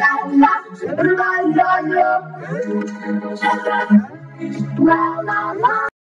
la la la la